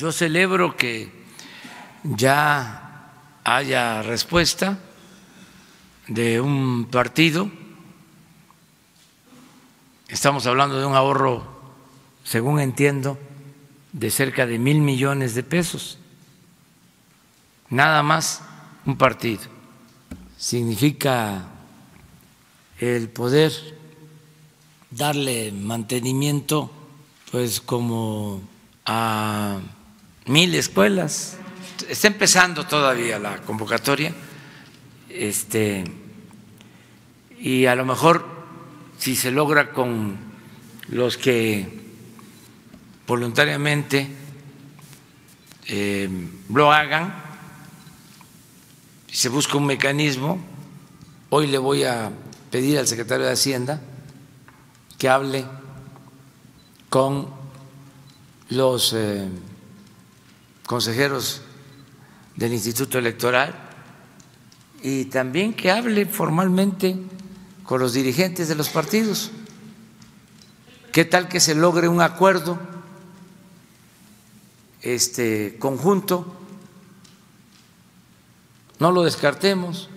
yo celebro que ya haya respuesta de un partido. Estamos hablando de un ahorro, según entiendo, de cerca de mil millones de pesos. Nada más un partido. Significa el poder darle mantenimiento, pues como a mil escuelas. Está empezando todavía la convocatoria, este, y a lo mejor si se logra con los que voluntariamente eh, lo hagan, se busca un mecanismo. Hoy le voy a pedir al secretario de Hacienda que hable con los eh, consejeros del Instituto Electoral y también que hable formalmente con los dirigentes de los partidos. ¿Qué tal que se logre un acuerdo este conjunto? No lo descartemos.